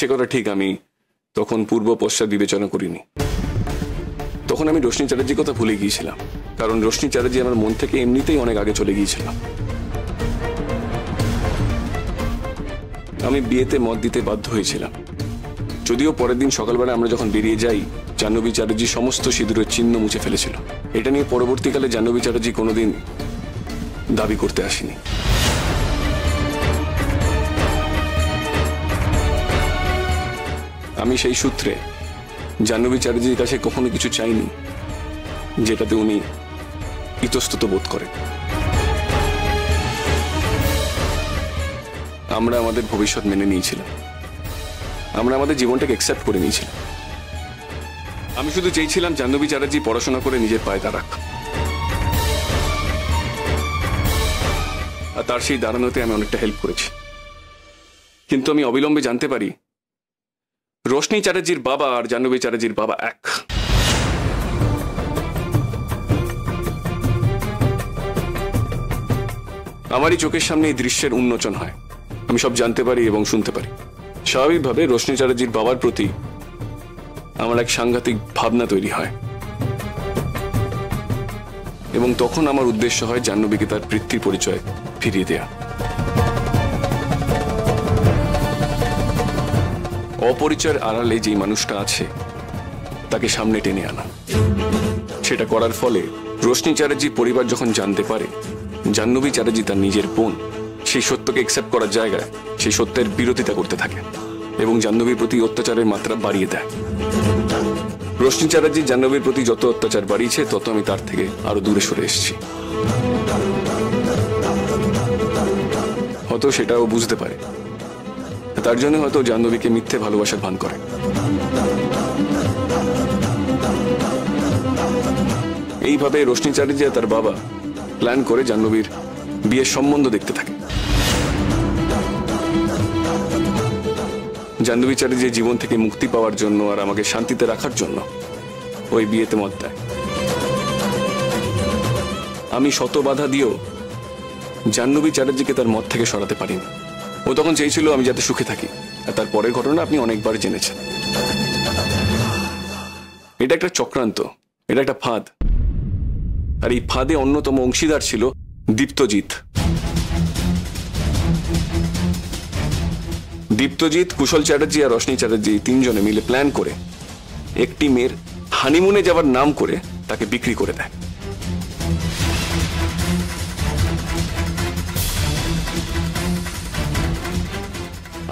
সে কথা ঠিক আমি তখন পূর্ব পশ্চাৎ বিবেচনা করিনি। তখন আমি রোশনি চ্যাটার্জির কথা ভুলে গিয়েছিলাম, কারণ রোশনি চ্যাটার্জি আমার মন থেকে এমনিতেই অনেক আগে চলে গিয়েছিল আমি বিয়েতে মত দিতে বাধ্য হয়েছিলাম। যদিও পরের দিন সকালবেলা আমরা যখন বেরিয়ে যাই, জাহ্নবী চ্যাটার্জি সমস্ত সিঁদুরের চিহ্ন মুছে ফেলেছিল। এটা নিয়ে পরবর্তীকালে জাহ্নবী চ্যাটার্জি কোনোদিন দাবি করতে আসেনি। আমি সেই সূত্রে জাহ্নবী চ্যাটার্জির কাছে কখনো কিছু চাইনি যেটাতে উনি ইতস্তত বোধ করেন। আমরা আমাদের ভবিষ্যৎ মেনে নিয়েছিলাম। আমরা আমাদের জীবনটাকে অ্যাকসেপ্ট করে নিয়েছিলাম। আমি শুধু চেয়েছিলাম জাহ্নবী চ্যাটার্জি পড়াশোনা করে নিজের পায়ে দাঁড়াক। আর তার সেই দাঁড়ানোতে আমি অনেকটা হেল্প করেছি। কিন্তু আমি অবিলম্বে জানতে পারি রোশনি চ্যাটার্জির বাবা আর জাহ্নবী চ্যাটার্জির বাবা এক। আমারই চোখের সামনে এই দৃশ্যের উন্মোচন হয়। আমি সব জানতে পারি এবং শুনতে পারি। স্বাভাবিকভাবে রোশনি চ্যাটার্জির বাবার প্রতি আমার এক সাংঘাতিক ভাবনা তৈরি হয়। এবং তখন আমার উদ্দেশ্য হয় জাহ্নবীকে তার বৃত্তির পরিচয় ফিরিয়ে দেয়া। অপরিচয়ের আড়ালে যেই মানুষটা আছে, তাকে সামনে টেনে আনা। সেটা করার ফলে রোশনি চ্যাটার্জির পরিবার যখন জানতে পারে, জাহ্নবী চ্যাটার্জি তার নিজের বোন, সেই সত্যকে একসেপ্ট করার জায়গায় সেই সত্যের বিরোধিতা করতে থাকে এবং জাহ্নবীর প্রতি অত্যাচারের মাত্রা বাড়িয়ে দেয়। রোশনি চ্যাটার্জি জাহ্নবীর প্রতি যত অত্যাচার বাড়িয়েছে, তত আমি তার থেকে আরও দূরে সরে এসেছি। হয়তো সেটাও বুঝতে পারে। তার জন্য হয়তো জাহ্নবীকে মিথ্যে ভালোবাসার ভান করে। এইভাবে রোশনি চ্যাটার্জি তার বাবা প্ল্যান করে জাহ্নবীর বিয়ের সম্বন্ধ দেখতে থাকে। জাহ্নবী চ্যাটার্জির জীবন থেকে মুক্তি পাওয়ার জন্য আর আমাকে শান্তিতে রাখার জন্য ওই বিয়েতে মত দেয়। আমি শত বাধা দিয়েও জাহ্নবী চ্যাটার্জিকে তার মত থেকে সরাতে পারিনি। ও তখন চেয়েছিল আমি যাতে সুখে থাকি। আর তার পরের ঘটনা আপনি অনেকবার জেনেছেন। এটা একটা চক্রান্ত, এটা একটা ফাঁদ। আর এই ফাঁদে অন্যতম অংশীদার ছিল দীপ্তজিৎ। দীপ্তজিৎ, কুশল চ্যাটার্জি আর রশনি চ্যাটার্জি তিনজনে মিলে প্ল্যান করে একটি মেয়ের হানিমুনে যাওয়ার নাম করে তাকে বিক্রি করে দেয়।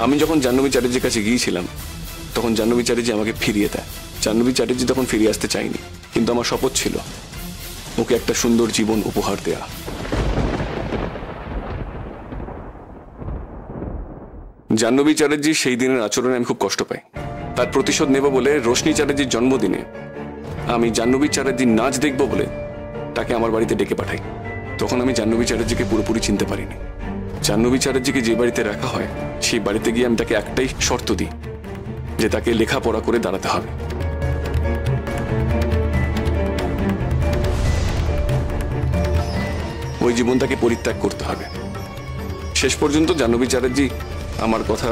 আমি যখন জাহ্নবী চ্যাটার্জির কাছে গিয়েছিলাম, তখন জাহ্নবী চ্যাটার্জি আমাকে ফিরিয়ে দেয়। জাহ্নবী চ্যাটার্জি তখন ফিরে আসতে চাইনি কিন্তু আমার শপথ ছিল, ওকে একটা সুন্দর জীবন উপহার দেয়া। জাহ্নবী চ্যাটার্জির সেই দিনের আচরণে আমি খুব কষ্ট পাই। তার প্রতিশোধ নেব বলে রোশনি চ্যাটার্জির জন্মদিনে আমি জাহ্নবী চ্যাটার্জির নাচ দেখব বলে তাকে আমার বাড়িতে ডেকে পাঠাই। তখন আমি জাহ্নবী চ্যাটার্জিকে পুরোপুরি চিনতে পারিনি। জাহ্নবী চ্যাটার্জিকে যে বাড়িতে রাখা হয়, সেই বাড়িতে গিয়ে আমি তাকে একটাই শর্ত দিই, যে তাকে লেখাপড়া করে দাঁড়াতে হবে। ওই জীবন তাকে পরিত্যাগ করতে হবে। শেষ পর্যন্ত জাহ্নবী চ্যাটার্জি আমার কথা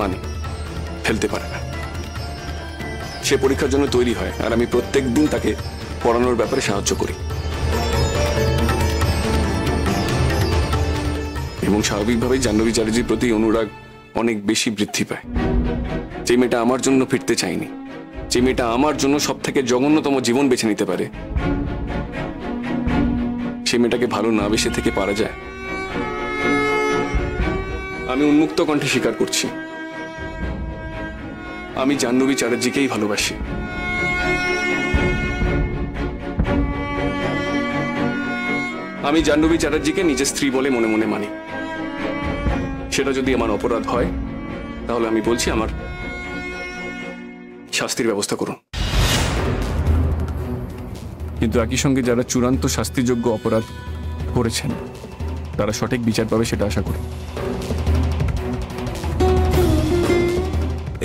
মানে ফেলতে পারে না। সে পরীক্ষার জন্য তৈরি হয়, আর আমি প্রত্যেক দিন তাকে পড়ানোর ব্যাপারে সাহায্য করি। এবং স্বাভাবিকভাবেই জাহ্নবী চ্যাটার্জির প্রতি অনুরাগ অনেক বেশি বৃদ্ধি পায়। যে মেয়েটা আমার জন্য ফিরতে চায়নি, যে মেয়েটা আমার জন্য সব থেকে জঘন্যতম জীবন বেছে নিতে পারে, সে মেয়েটাকে ভালো না বেসে থেকে পারা যায়। আমি উন্মুক্ত কণ্ঠে স্বীকার করছি। আমি জাহ্নবী চ্যাটার্জিকেই ভালোবাসি। আমি জাহ্নবী চ্যাটার্জিকে নিজের স্ত্রী বলে মনে মনে মানি। সেটা যদি আমার অপরাধ হয় তাহলে আমি বলছি আমার শাস্তির ব্যবস্থা করুন। কিন্তু একই সঙ্গে যারা চূড়ান্ত শাস্তিযোগ্য অপরাধ করেছেন তারা সঠিক বিচার পাবে সেটা আশা করি।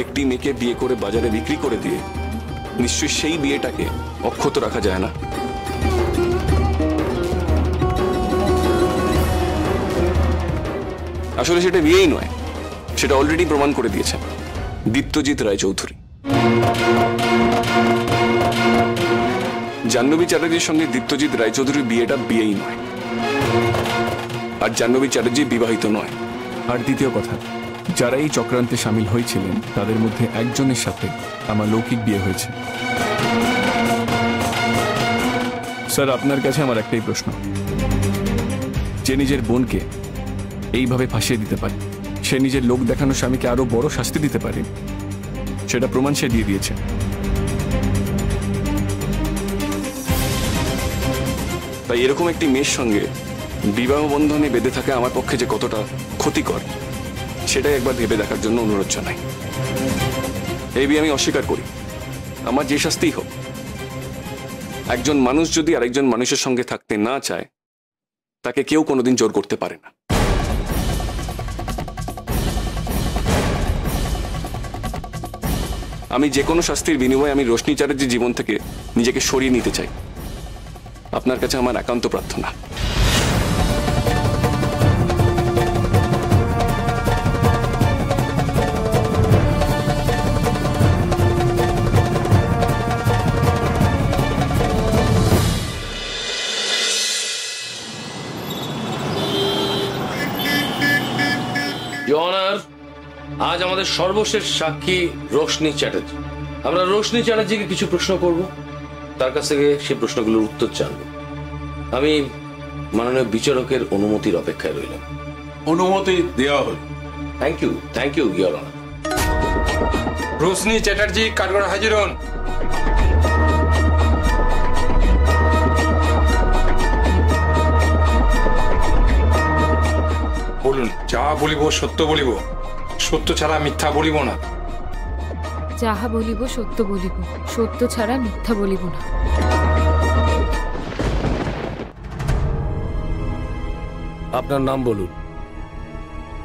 একটি মেয়েকে বিয়ে করে বাজারে বিক্রি করে দিয়ে নিশ্চয়ই সেই বিয়েটাকে অক্ষত রাখা যায় না। আসলে সেটা বিয়েই নয়, সেটা অলরেডি প্রমাণ করে দিয়েছেন দীপ্তজিৎ রায়চৌধুরী। জাহ্নবী চ্যাটার্জির সঙ্গে দীপ্তজিৎ রায়চৌধুরীর বিয়েটা বিয়েই নয়, আর জাহ্নবী চ্যাটার্জি বিবাহিত নয়। আর দ্বিতীয় কথা, যারা এই চক্রান্তে সামিল হয়েছিলেন, তাদের মধ্যে একজনের সাথে আমার লৌকিক বিয়ে হয়েছে। স্যার, আপনার কাছে আমার একটাই প্রশ্ন। যে নিজের বোনকে এইভাবে ফাঁসিয়ে দিতে পারে। সে নিজের লোক দেখানো স্বামীকে আরও বড় শাস্তি দিতে পারে। সেটা প্রমাণ সে দিয়ে দিয়েছে। তাই এরকম একটি মেয়ের সঙ্গে বিবাহ বন্ধনে বেঁধে থাকা আমার পক্ষে যে কতটা ক্ষতিকর, সেটাই একবার ভেবে দেখার জন্য অনুরোধ জানাই। এই আমি অস্বীকার করি। আমার যে শাস্তিই হোক। একজন মানুষ যদি আরেকজন মানুষের সঙ্গে থাকতে না চায়, তাকে কেউ কোনোদিন জোর করতে পারে না। আমি যে কোনো শাস্তির বিনিময়ে আমি রোশনি চ্যাটার্জির জীবন থেকে নিজেকে সরিয়ে নিতে চাই। আপনার কাছে আমার একান্ত প্রার্থনা। আজ আমাদের সর্বশেষ সাক্ষী রোশনি চ্যাটার্জি। আমরা রোশনি চ্যাটার্জিকে কিছু প্রশ্ন করব। তার কাছ থেকে সেই প্রশ্নগুলোর উত্তর জানব। আমি মাননীয় বিচারকের অনুমতির অপেক্ষায় রইলাম। অনুমতি দেওয়া হল। Thank you thank you your honour Roshni Chatterjee Kathgora হাজির হন। বলুন যা বলিব সত্য বলিব। সত্য ছাড়া মিথ্যা বলিব না। যাহা বলিব সত্য বলিব। সত্য ছাড়া মিথ্যা বলিব না। আপনার নাম বলুন।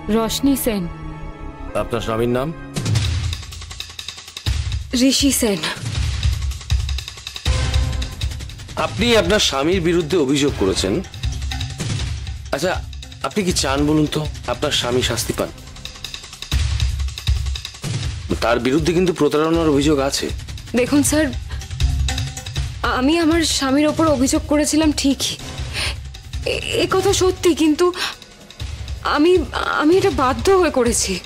রশনি সেন। আপনার স্বামীর নাম? ঋষি সেন। আপনি আপনার স্বামীর বিরুদ্ধে অভিযোগ করেছেন। আচ্ছা আপনি কি চান বলুন তো? আপনার স্বামী শাস্তি পান। তার বিরুদ্ধে কিন্তু প্রতারণার অভিযোগ আছে। দেখুন স্যার আমি আমার স্বামীর ওপর অভিযোগ করেছিলাম ঠিকই এ- কথা সত্যি কিন্তু আমি আমি এটা বাধ্য হয়ে করেছি।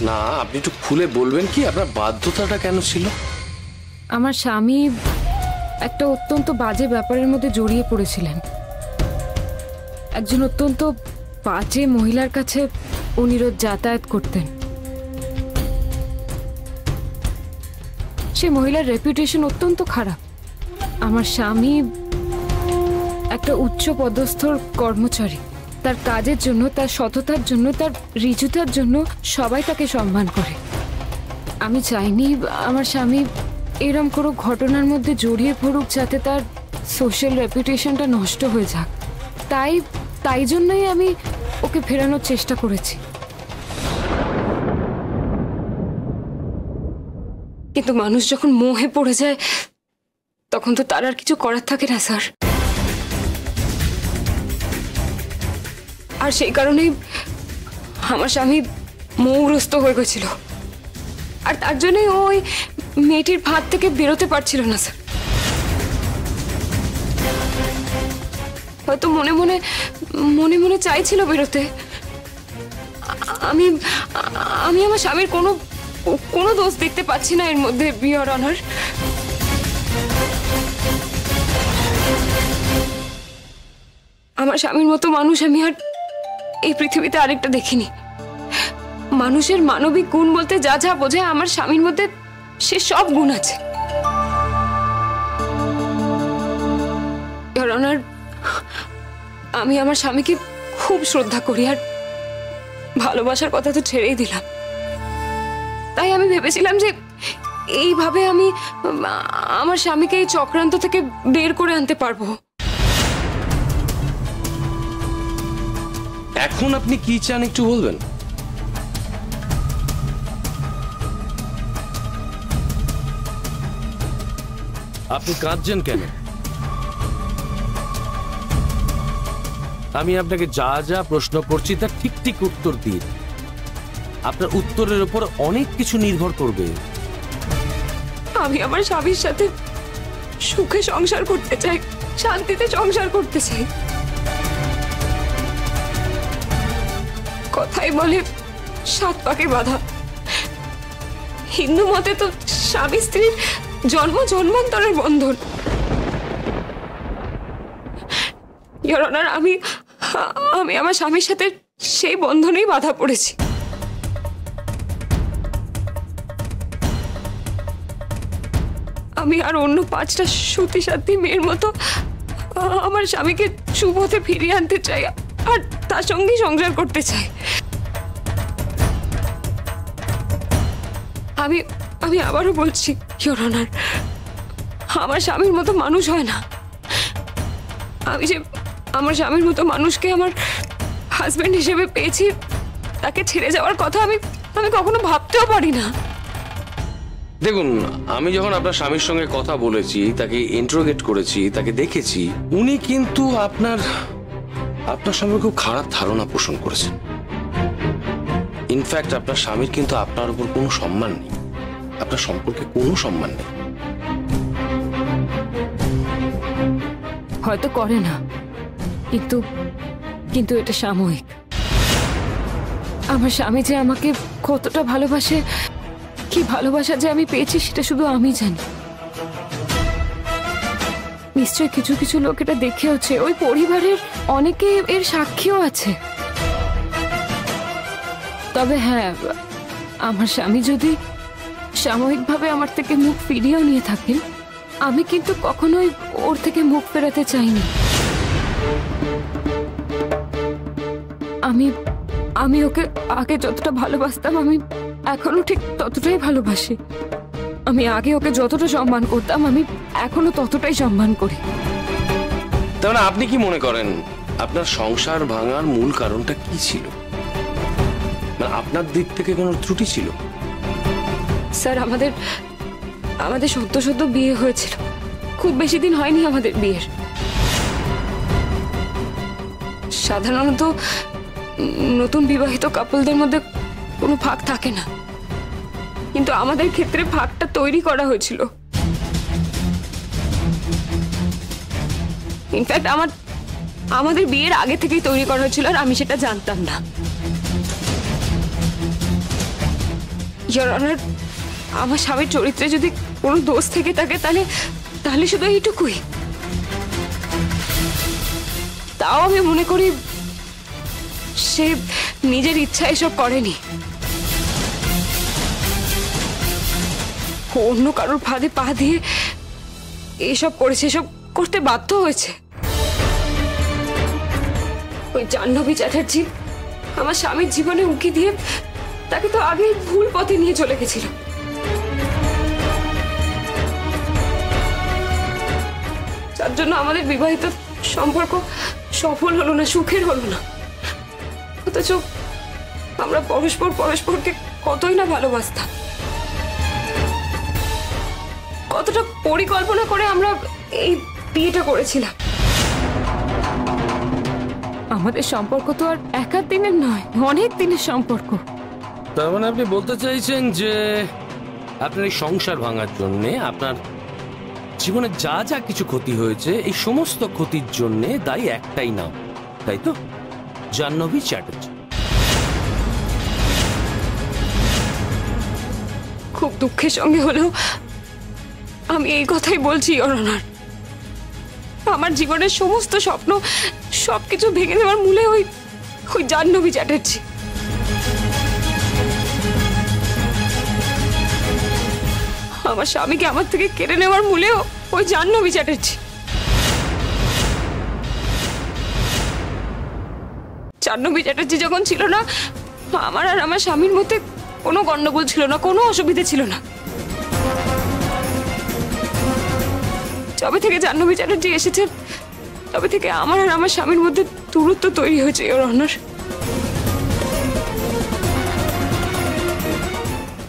না আপনি একটু খুলে বলবেন কি আপনার বাধ্যতাটা কেন ছিল? আমার স্বামী একটা অত্যন্ত বাজে ব্যাপারের মধ্যে জড়িয়ে পড়েছিলেন। একজন অত্যন্ত বাজে মহিলার কাছে উনি রোজ যাতায়াত করতেন। সে মহিলার রেপুটেশন অত্যন্ত খারাপ। আমার স্বামী একটা উচ্চ পদস্থর কর্মচারী। তার কাজের জন্য, তার সততার জন্য, তার ঋজুতার জন্য সবাই তাকে সম্মান করে। আমি চাইনি আমার স্বামী এরম কোনো ঘটনার মধ্যে জড়িয়ে পড়ুক যাতে তার সোশ্যাল রেপুটেশনটা নষ্ট হয়ে যাক। তাই তাই জন্যই আমি ওকে ফেরানোর চেষ্টা করেছি। কিন্তু মানুষ যখন মোহে পড়ে যায়, তখন তো তার আর কিছু করার থাকে না, স্যার। আর সেই কারণেই আমার স্বামী মৌগ্রস্ত হয়ে গেছিল। আর তার জন্যই ওই মেয়েটির ভাত থেকে বেরোতে পারছিল না, স্যার। হয়তো মনে মনে মনে মনে চাইছিল বেরোতে। আমি আমি আমার স্বামীর কোনো কোনো দোষ দেখতে পাচ্ছি না এর মধ্যে বিয়র অনার। আমার স্বামীর মতো মানুষ আমি আর এই পৃথিবীতে আরেকটা দেখিনি। মানুষের মানবিক গুণ বলতে যা যা বোঝায় আমার স্বামীর মধ্যে সে সব গুণ আছে। Honor, আমি আমার স্বামীকে খুব শ্রদ্ধা করি আর ভালোবাসার কথা তো ছেড়েই দিলাম। তাই আমি ভেবেছিলাম যে এইভাবে আমি, আমার স্বামীকে এই চক্রান্ত থেকে বের করে আনতে পারব। এখন আপনি কি চান একটু বলবেন? আপনি কাঁদছেন কেন? আমি আপনাকে যা যা প্রশ্ন করছি, তার ঠিক ঠিক উত্তর দিন। আপনার উত্তরের উপর অনেক কিছু নির্ভর করবে। আমি আমার স্বামীর সাথে সুখে সংসার করতে চাই, শান্তিতে সংসার করতে চাই। কথাই বলে সাত পাকে বাধা। হিন্দু মতে তো স্বামী স্ত্রীর জন্ম জন্মান্তরের বন্ধন। আমি আমি আমার স্বামীর সাথে সেই বন্ধনেই বাধা পড়েছি। আমি আর অন্য পাঁচটা সতী সাথী মেয়ের মতো আমার স্বামীকে শুভতে ফিরিয়ে আনতে চাই আর তার সঙ্গেই সংসার করতে চাই। আমি আমি আবারও বলছি আমার স্বামীর মতো মানুষ হয় না। আমি যে আমার স্বামীর মতো মানুষকে আমার হাজবেন্ড হিসেবে পেয়েছি তাকে ছেড়ে যাওয়ার কথা আমি আমি কখনো ভাবতেও পারি না। দেখুন আমি যখন আপনার স্বামীর সঙ্গে কথা বলেছি তাকে ইন্ট্রোগেট করেছি তাকে দেখেছি উনি কিন্তু আপনার আপনার সম্পর্কে খুব খারাপ ধারণা পোষণ করেছেন। ইনফ্যাক্ট আপনার স্বামীর কিন্তু আপনার উপর কোনো সম্মান নেই। আপনার সম্পর্কে কোনো সম্মান নেই। হয়তো করে না। কিন্তু কিন্তু এটা সাময়িক। আমার স্বামী যে আমাকে কতটা ভালোবাসে, কি ভালোবাসা যে আমি পেয়েছি সেটা শুধু আমি জানি। নিশ্চয় কিছু কিছু লোক এটা দেখেওছে। ওই পরিবারের অনেকে এর সাক্ষীও আছে। তবে হ্যাঁ আমার স্বামী যদি সাময়িকভাবে আমার থেকে মুখ ফিরিয়েও নিয়ে থাকেন, আমি কিন্তু কখনোই ওর থেকে মুখ ফেরাতে চাইনি। আমি আমি ওকে আগে যতটা ভালোবাসতাম আমি এখনও ঠিক ততটাই ভালোবাসি। আমি আগে ওকে যতটা সম্মান করতাম আমি এখনও ততটাই সম্মান করি। মানে আপনি কি মনে করেন আপনার সংসার ভাঙার মূল কারণটা কি ছিল? মানে আপনার দিক থেকে কোনো ত্রুটি ছিল? স্যার আমাদের আমাদের সদ্য সদ্য বিয়ে হয়েছিল। খুব বেশি দিন হয়নি আমাদের বিয়ের। সাধারণত নতুন বিবাহিত কাপলদের মধ্যে কোনো ফাঁক থাকে না। কিন্তু আমাদের ক্ষেত্রে ফাঁকটা তৈরি করা হয়েছিল। ইনফ্যাক্ট আমার, আমাদের বিয়ের আগে থেকেই তৈরি করা হয়েছিল আর আমি সেটা জানতাম না। আমার স্বামীর চরিত্রে যদি কোনো দোষ থেকে থাকে, তাহলে তাহলে শুধু এইটুকুই। তাও আমি মনে করি সে নিজের ইচ্ছা এসব করেনি। অন্য কারোর ফাঁদে পা দিয়ে এসব করেছে, এসব করতে বাধ্য হয়েছে। ওই জাহ্নবী চ্যাটার্জি আমার স্বামীর জীবনে উঁকি দিয়ে তাকে তো আগেই ভুল পথে নিয়ে চলে গেছিল। যার জন্য আমাদের বিবাহিত সম্পর্ক সফল হলো না, সুখের হলো না। অথচ আমরা পরস্পর পরস্পরকে কতই না ভালোবাসতাম। কতটা পরিকল্পনা করে আমরা এই বিয়েটা করেছিলাম। আমাদের সম্পর্ক তো আর একার দিনের নয়, অনেক দিনের সম্পর্ক। তার মানে আপনি বলতে চাইছেন যে আপনার এই সংসার ভাঙার জন্য, আপনার জীবনে যা যা কিছু ক্ষতি হয়েছে, এই সমস্ত ক্ষতির জন্য দায়ী একটাই নাম তাই তো? জাহ্নবী চ্যাটার্জি। খুব দুঃখের সঙ্গে হলেও আমি এই কথাই বলছি অরনার আমার জীবনের সমস্ত স্বপ্ন, সবকিছু ভেঙে দেওয়ার মূলে ওই ওই জাহ্নবী চ্যাটার্জি। আমার স্বামীকে আমার থেকে কেড়ে নেওয়ার মূলেও ওই জাহ্নবী চ্যাটার্জি। জাহ্নবী চ্যাটার্জি যখন ছিল না, আমার আর আমার স্বামীর মধ্যে কোনো গন্ডগোল ছিল না, কোনো অসুবিধে ছিল না। যবে থেকে জাহ্নবী চ্যাটার্জি এসেছে তবে থেকে আমার আর আমার স্বামীর মধ্যে দূরত্ব তৈরি হয়েছে ওর অনার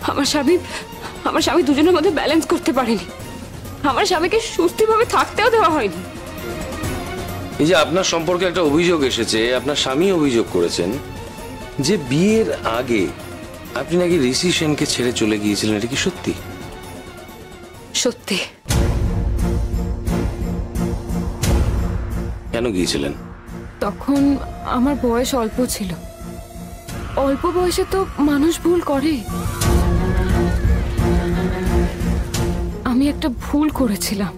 আমার স্বামী আমার স্বামী দুজনের মধ্যে ব্যালেন্স করতে পারেনি। আমার স্বামীকে সুস্থিরভাবে থাকতেও দেওয়া হয়নি। এই যে আপনার সম্পর্কে একটা অভিযোগ এসেছে আপনার স্বামী অভিযোগ করেছেন যে বিয়ের আগে আপনি নাকি ঋষি সেনকে ছেড়ে চলে গিয়েছিলেন এটা কি সত্যি? সত্যি। কেন গিয়েছিলেন? তখন আমার বয়স অল্প ছিল। অল্প বয়সে তো মানুষ ভুল করে। আমি একটা ভুল করেছিলাম।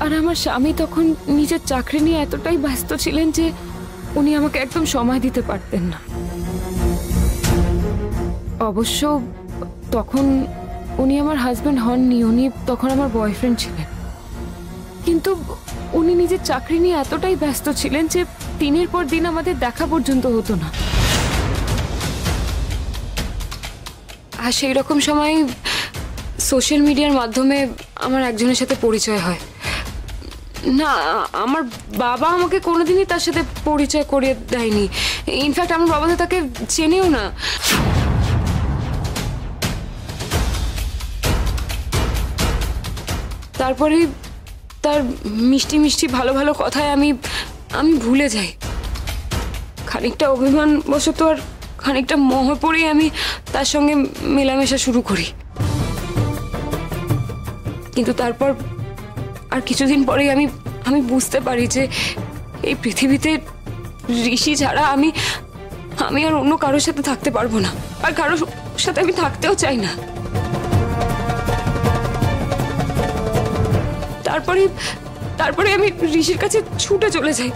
আর আমার স্বামী তখন নিজের চাকরি নিয়ে এতটাই ব্যস্ত ছিলেন যে উনি আমাকে একদম সময় দিতে পারতেন না। অবশ্য তখন উনি আমার হাজব্যান্ড হননি, উনি তখন আমার বয়ফ্রেন্ড ছিলেন। কিন্তু উনি নিজের চাকরি নিয়ে এতটাই ব্যস্ত ছিলেন যে দিনের পর দিন আমাদের দেখা পর্যন্ত হতো না। আর সেই রকম সময় সোশ্যাল মিডিয়ার মাধ্যমে আমার একজনের সাথে পরিচয় হয়। না, আমার বাবা আমাকে কোনোদিনই তার সাথে পরিচয় করিয়ে দেয়নি। ইনফ্যাক্ট আমার বাবা তো তাকে চেনেও না। তারপরে তার মিষ্টি মিষ্টি ভালো ভালো কথায় আমি আমি ভুলে যাই। খানিকটা অভিমান বশত আর খানিকটা মোহ পড়েই আমি তার সঙ্গে মেলামেশা শুরু করি। কিন্তু তারপর আর কিছুদিন পরেই আমি আমি বুঝতে পারি যে এই পৃথিবীতে ঋষি ছাড়া আমি আমি আর অন্য কারোর সাথে থাকতে পারব না। আর কারোর সাথে আমি থাকতেও চাই না। তারপরে তারপরে আমি ঋষির কাছে ছুটে চলে যাই।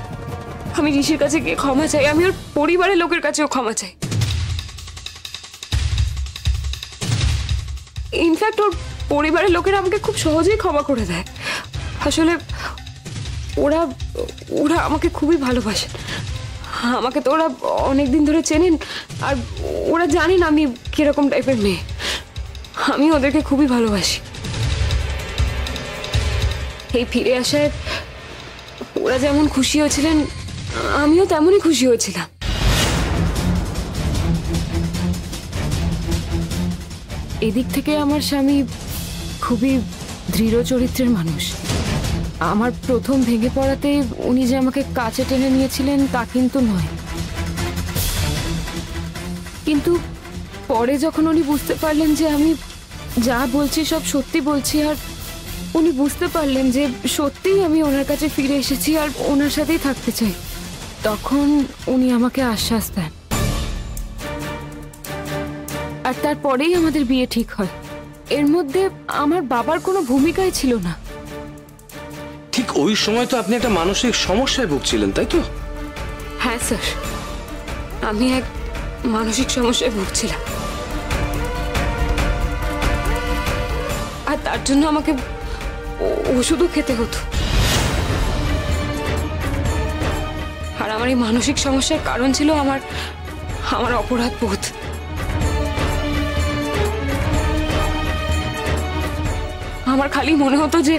আমি ঋষির কাছে গিয়ে ক্ষমা চাই, আমি ওর পরিবারের লোকের কাছেও ক্ষমা চাই। ইনফ্যাক্ট ওর পরিবারের লোকেরা আমাকে খুব সহজেই ক্ষমা করে দেয়। আসলে ওরা ওরা আমাকে খুবই ভালোবাসেন আমাকে তো ওরা অনেকদিন ধরে চেনেন, আর ওরা জানেন আমি কীরকম টাইপের মেয়ে। আমি ওদেরকে খুবই ভালোবাসি। এই ফিরে আসায় ওরা যেমন খুশি হয়েছিলেন, আমিও তেমনই খুশি হয়েছিলাম। এদিক থেকে আমার স্বামী খুবই দৃঢ় চরিত্রের মানুষ। আমার প্রথম ভেঙে পড়াতে উনি যে আমাকে কাছে টেনে নিয়েছিলেন তা কিন্তু নয়। কিন্তু পরে যখন উনি বুঝতে পারলেন যে আমি যা বলছি সব সত্যি বলছি আর উনি বুঝতে পারলেন যে সত্যিই আমি ওনার কাছে ফিরে এসেছি আর ওনার সাথেই থাকতে চাই, তখন উনি আমাকে আশ্বাস দেন। আর তারপরেই আমাদের বিয়ে ঠিক হয়। এর মধ্যে আমার বাবার কোনো ভূমিকাই ছিল না। ওই সময় তো আপনি একটা মানসিক সমস্যায় ভুগছিলেন, তাই তো? হ্যাঁ স্যার। আমি এক মানসিক সমস্যায় ভুগছিলাম। আর তার জন্য আমাকে ওষুধও খেতে হতো। আর আমার এই মানসিক সমস্যার কারণ ছিল আমার আমার অপরাধ বোধ। আমার খালি মনে হতো যে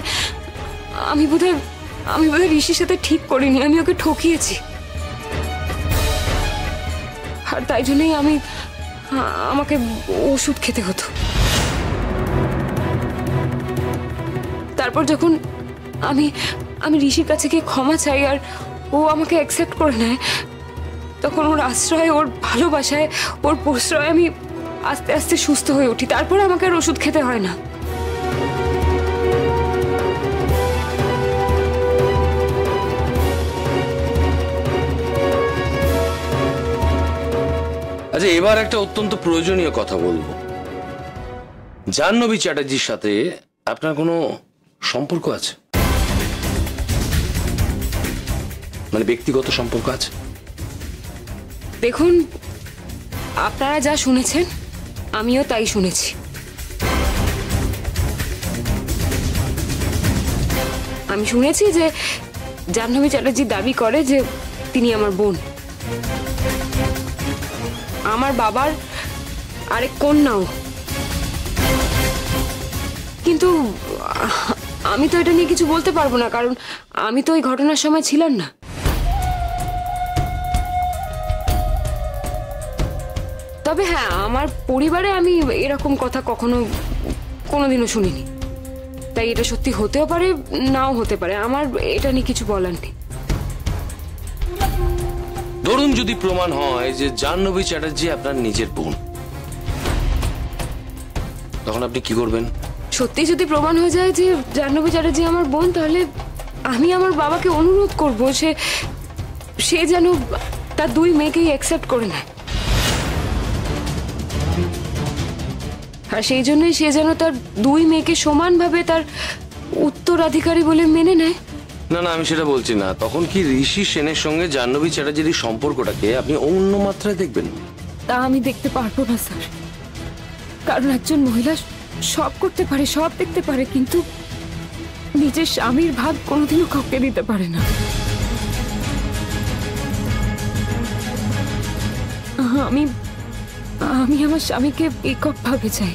আমি বোধহয় আমি বোধহয় ঋষির সাথে ঠিক করিনি, আমি ওকে ঠকিয়েছি। আর তাই জন্যই আমি, আমাকে ওষুধ খেতে হতো। তারপর যখন আমি আমি ঋষির কাছে গিয়ে ক্ষমা চাই আর ও আমাকে অ্যাকসেপ্ট করে নেয়, তখন ওর আশ্রয়, ওর ভালোবাসায়, ওর প্রশ্রয় আমি আস্তে আস্তে সুস্থ হয়ে উঠি। তারপরে আমাকে আর ওষুধ খেতে হয় না। আচ্ছা এবার একটা অত্যন্ত প্রয়োজনীয় কথা বলব। জাহ্নবী চ্যাটার্জির সাথে আপনার কোনো সম্পর্ক আছে? মানে ব্যক্তিগত সম্পর্ক আছে? দেখুন, আপনারা যা শুনেছেন, আমিও তাই শুনেছি। আমি শুনেছি যে জাহ্নবী চ্যাটার্জি দাবি করে যে তিনি আমার বোন। আমার বাবার আরেক কন্যাও কিন্তু আমি তো এটা নিয়ে কিছু বলতে পারব না, কারণ আমি তো ওই ঘটনার সময় ছিলাম না। তবে হ্যাঁ আমার পরিবারে আমি এরকম কথা কখনো কোনোদিনও শুনিনি। তাই এটা সত্যি হতেও পারে, নাও হতে পারে, আমার এটা নিয়ে কিছু বলার নেই। ধরুন যদি প্রমাণ হয় যে জাহ্নবী চ্যাটার্জি আপনার নিজের বোন। তখন আপনি কি করবেন? সত্যি যদি প্রমাণ হয়ে যায় যে জাহ্নবী চ্যাটার্জি আমার বোন, তাহলে আমি আমার বাবাকে অনুরোধ করব সে সে যেন তার দুই মেয়েকেই অ্যাকসেপ্ট করে নেয়। আর সেই জন্যই সে যেন তার দুই মেয়েকে সমানভাবে তার উত্তরাধিকারী বলে মেনে নেয়। না না, আমি সেটা বলছি না। তখন কি ঋষি সেনের সঙ্গে জাহ্নবী চ্যাটার্জির এই সম্পর্কটাকে আপনি অন্য মাত্রায় দেখবেন? তা আমি দেখতে পারব না, স্যার। কারণ একজন মহিলা সব করতে পারে, সব দেখতে পারে, কিন্তু নিজের স্বামীর ভাগ কোনোদিনও কাউকে দিতে পারে না। আমি আমি আমার স্বামীকে একক ভাবে চাই।